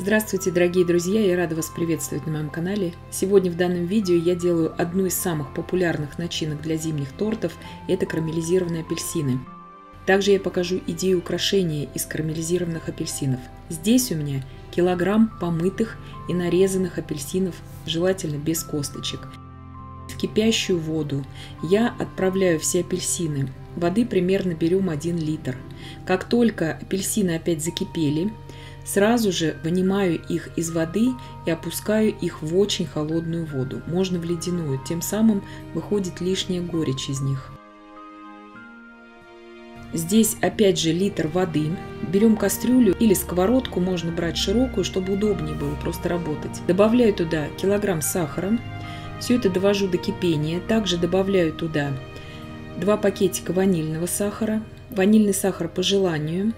Здравствуйте, дорогие друзья! Я рада вас приветствовать на моем канале. Сегодня в данном видео я делаю одну из самых популярных начинок для зимних тортов – это карамелизированные апельсины. Также я покажу идею украшения из карамелизированных апельсинов. Здесь у меня килограмм помытых и нарезанных апельсинов, желательно без косточек. В кипящую воду я отправляю все апельсины. Воды примерно берем 1 литр. Как только апельсины опять закипели, Сразу же вынимаю их из воды и опускаю их в очень холодную воду, можно в ледяную, тем самым выходит лишняя горечь из них. Здесь опять же литр воды. Берем кастрюлю или сковородку, можно брать широкую, чтобы удобнее было просто работать. Добавляю туда килограмм сахара. Все это довожу до кипения. Также добавляю туда 2 пакетика ванильного сахара. Ванильный сахар по желанию.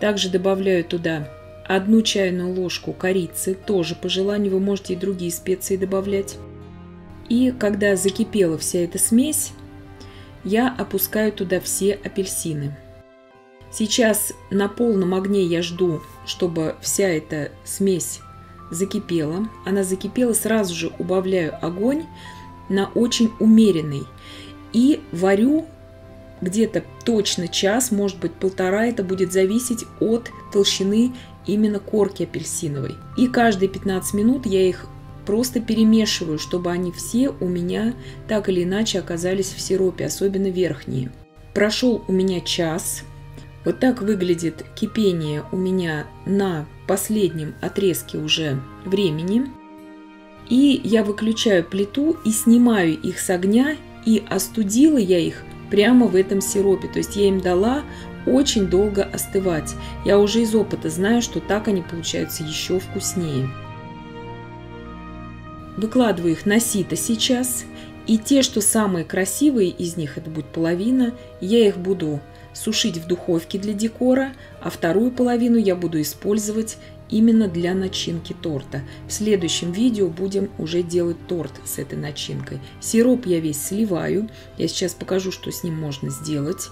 Также добавляю туда одну чайную ложку корицы, тоже по желанию вы можете и другие специи добавлять. И когда закипела вся эта смесь, я опускаю туда все апельсины. Сейчас на полном огне я жду, чтобы вся эта смесь закипела. Она закипела, сразу же убавляю огонь на очень умеренный. И варю где-то точно час, может быть полтора, это будет зависеть от толщины именно корки апельсиновой. И каждые 15 минут я их просто перемешиваю, чтобы они все у меня так или иначе оказались в сиропе, особенно верхние. Прошел у меня час. Вот так выглядит кипение у меня на последнем отрезке уже времени. И я выключаю плиту и снимаю их с огня, и остудила я их прямо в этом сиропе. То есть я им дала очень долго остывать. Я уже из опыта знаю, что так они получаются еще вкуснее. Выкладываю их на сито сейчас. И те, что самые красивые из них, это будет половина, я их буду сушить в духовке для декора, а вторую половину я буду использовать именно для начинки торта. В следующем видео будем уже делать торт с этой начинкой. Сироп я весь сливаю. Я сейчас покажу, что с ним можно сделать.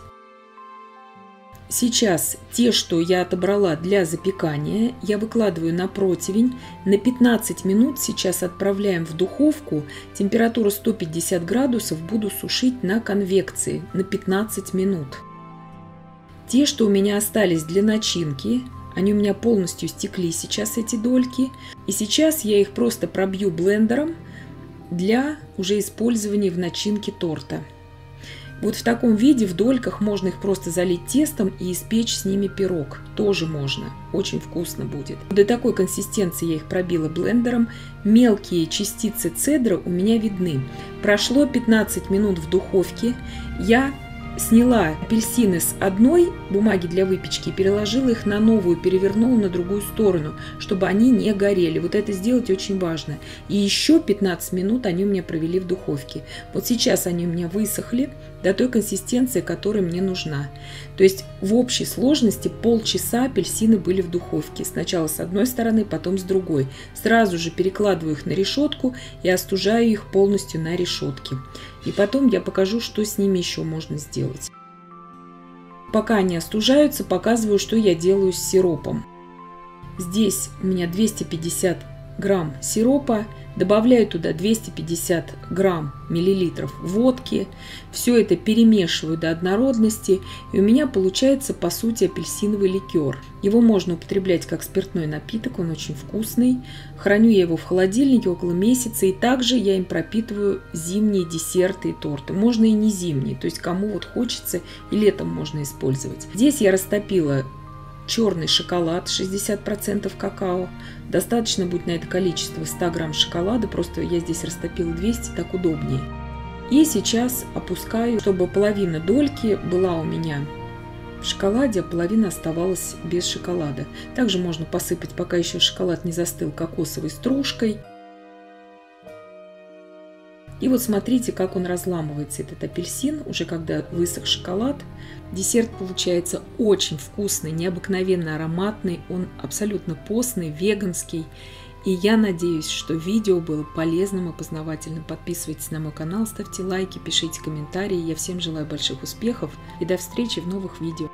Сейчас те, что я отобрала для запекания, я выкладываю на противень. На 15 минут сейчас отправляем в духовку. Температура 150 градусов буду сушить на конвекции на 15 минут. Те, что у меня остались для начинки, они у меня полностью стекли сейчас эти дольки. И сейчас я их просто пробью блендером для уже использования в начинке торта. Вот в таком виде в дольках можно их просто залить тестом и испечь с ними пирог. Тоже можно. Очень вкусно будет. До такой консистенции я их пробила блендером. Мелкие частицы цедра у меня видны. Прошло 15 минут в духовке. Я сняла апельсины с одной бумаги для выпечки переложила их на новую, перевернула на другую сторону, чтобы они не горели. Вот это сделать очень важно. И еще 15 минут они у меня провели в духовке. Вот сейчас они у меня высохли до той консистенции, которая мне нужна. То есть в общей сложности полчаса апельсины были в духовке. Сначала с одной стороны, потом с другой. Сразу же перекладываю их на решетку и остужаю их полностью на решетке. И потом я покажу, что с ними еще можно сделать. Пока они остужаются, показываю, что я делаю с сиропом. Здесь у меня 250 грамм сиропа, добавляю туда 250 грамм миллилитров водки, все это перемешиваю до однородности, и у меня получается по сути апельсиновый ликер. Его можно употреблять как спиртной напиток, он очень вкусный. Храню я его в холодильнике около месяца, и также я им пропитываю зимние десерты и торты. Можно и не зимние, то есть кому вот хочется, и летом можно использовать. Здесь я растопила черный шоколад 60% какао. Достаточно будет на это количество 100 грамм шоколада, просто я здесь растопила 200, так удобнее. И сейчас опускаю, чтобы половина дольки была у меня в шоколаде, а половина оставалась без шоколада. Также можно посыпать, пока еще шоколад не застыл, кокосовой стружкой. И вот смотрите, как он разламывается, этот апельсин, уже когда высох шоколад. Десерт получается очень вкусный, необыкновенно ароматный, он абсолютно постный, веганский. И я надеюсь, что видео было полезным и познавательным. Подписывайтесь на мой канал, ставьте лайки, пишите комментарии. Я всем желаю больших успехов и до встречи в новых видео.